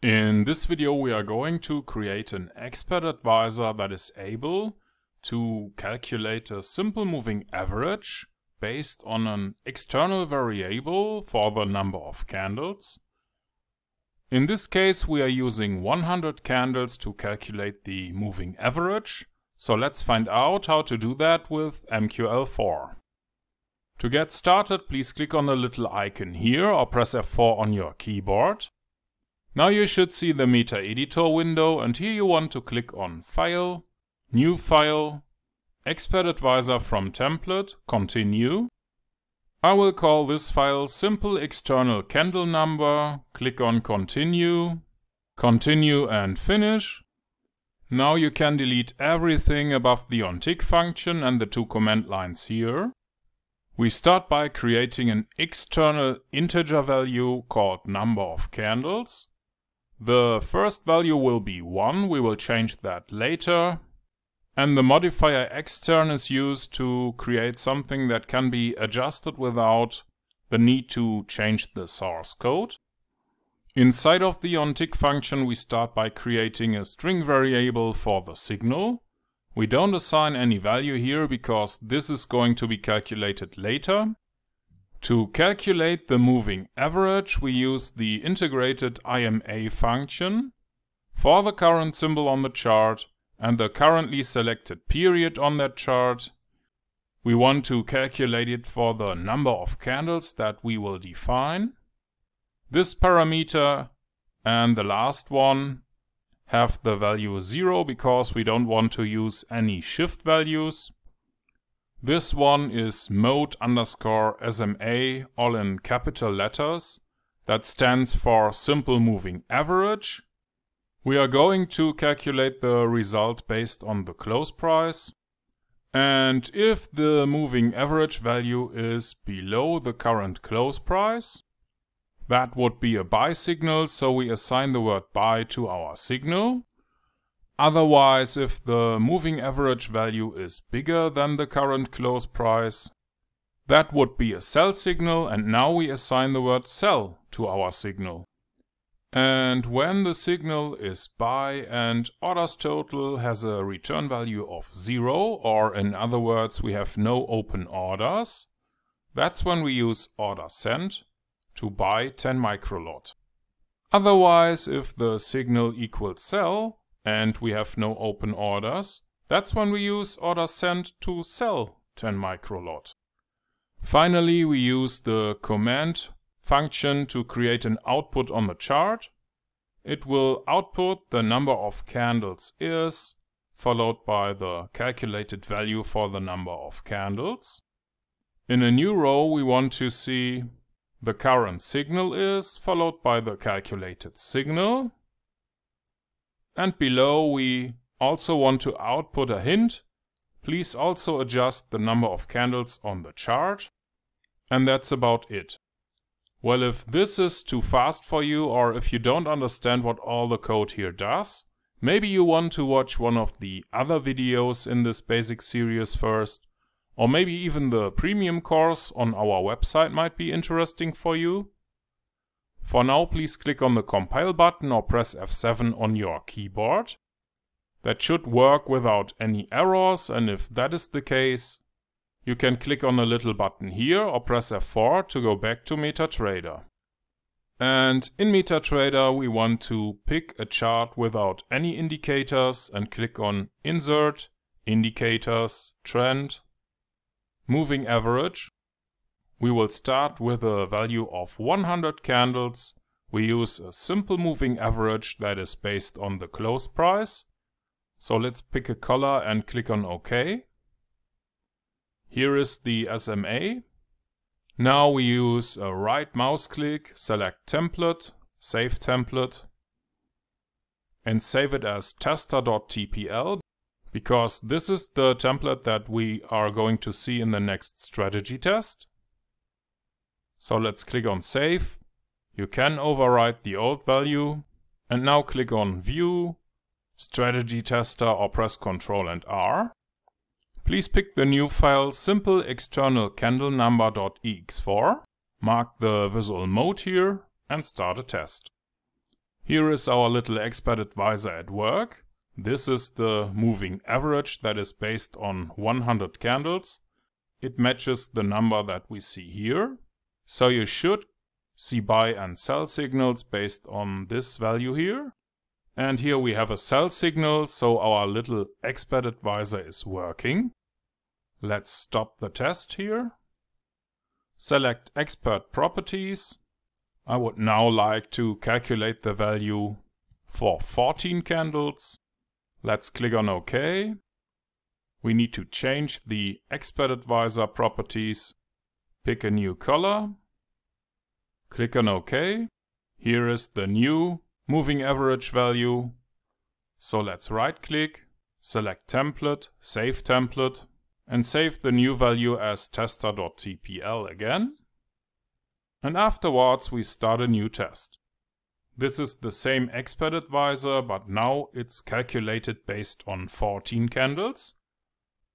In this video we are going to create an expert advisor that is able to calculate a simple moving average based on an external variable for the number of candles. In this case we are using 100 candles to calculate the moving average, so let's find out how to do that with MQL4. To get started please click on the little icon here or press F4 on your keyboard. Now you should see the Meta Editor window and here you want to click on File, New File, Expert Advisor from Template, Continue. I will call this file Simple External Candle Number, click on Continue, Continue and Finish. Now you can delete everything above the onTick function and the two comment lines here. We start by creating an external integer value called number of candles. The first value will be 1, we will change that later. And the modifier extern is used to create something that can be adjusted without the need to change the source code. Inside of the onTick function we start by creating a string variable for the signal. We don't assign any value here because this is going to be calculated later. To calculate the moving average, we use the integrated IMA function for the current symbol on the chart and the currently selected period on that chart. We want to calculate it for the number of candles that we will define. This parameter and the last one have the value 0 because we don't want to use any shift values. This one is mode underscore SMA, all in capital letters. That stands for simple moving average. We are going to calculate the result based on the close price. And if the moving average value is below the current close price, that would be a buy signal, so we assign the word buy to our signal. Otherwise, if the moving average value is bigger than the current close price, that would be a sell signal and now we assign the word sell to our signal. And when the signal is buy and orders total has a return value of 0 or in other words we have no open orders, that's when we use order send to buy 10 microlot. Otherwise, if the signal equals sell, and we have no open orders, that's when we use order send to sell 10 microlot. Finally, we use the comment function to create an output on the chart. It will output the number of candles is, followed by the calculated value for the number of candles. In a new row, we want to see the current signal is, followed by the calculated signal. And below we also want to output a hint. Please also adjust the number of candles on the chart. And that's about it. Well, if this is too fast for you or if you don't understand what all the code here does, maybe you want to watch one of the other videos in this basic series first, or maybe even the premium course on our website might be interesting for you. For now, please click on the compile button or press F7 on your keyboard. That should work without any errors and if that is the case, you can click on the little button here or press F4 to go back to MetaTrader. And in MetaTrader we want to pick a chart without any indicators and click on Insert, Indicators, Trend, Moving Average we will start with a value of 100 candles. We use a simple moving average that is based on the close price. So let's pick a color and click on OK. Here is the SMA. Now we use a right mouse click, select template, save template, and save it as tester.tpl because this is the template that we are going to see in the next strategy test. So let's click on save. You can overwrite the old value. And now click on view, strategy tester or press Ctrl and R. Please pick the new file simple external candle number.ex4. Mark the visual mode here and start a test. Here is our little expert advisor at work. This is the moving average that is based on 100 candles. It matches the number that we see here. So you should see buy and sell signals based on this value here. And here we have a sell signal, so our little expert advisor is working. Let's stop the test here. Select expert properties. I would now like to calculate the value for 14 candles. Let's click on OK. We need to change the Expert Advisor properties. Pick a new color. Click on OK. Here is the new moving average value. So let's right click, select template, save template, and save the new value as tester.tpl again. And afterwards we start a new test. This is the same expert advisor, but now it's calculated based on 14 candles.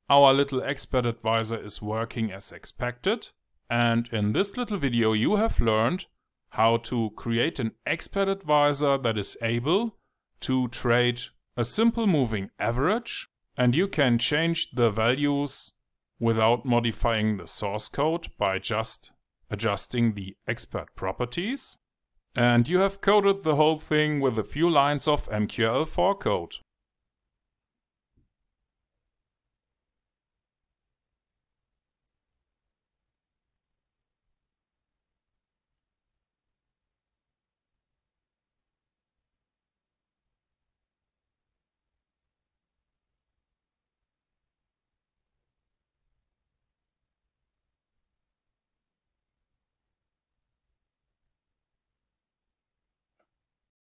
Our little expert advisor is working as expected. And in this little video you have learned how to create an expert advisor that is able to trade a simple moving average and you can change the values without modifying the source code by just adjusting the expert properties. And you have coded the whole thing with a few lines of MQL4 code.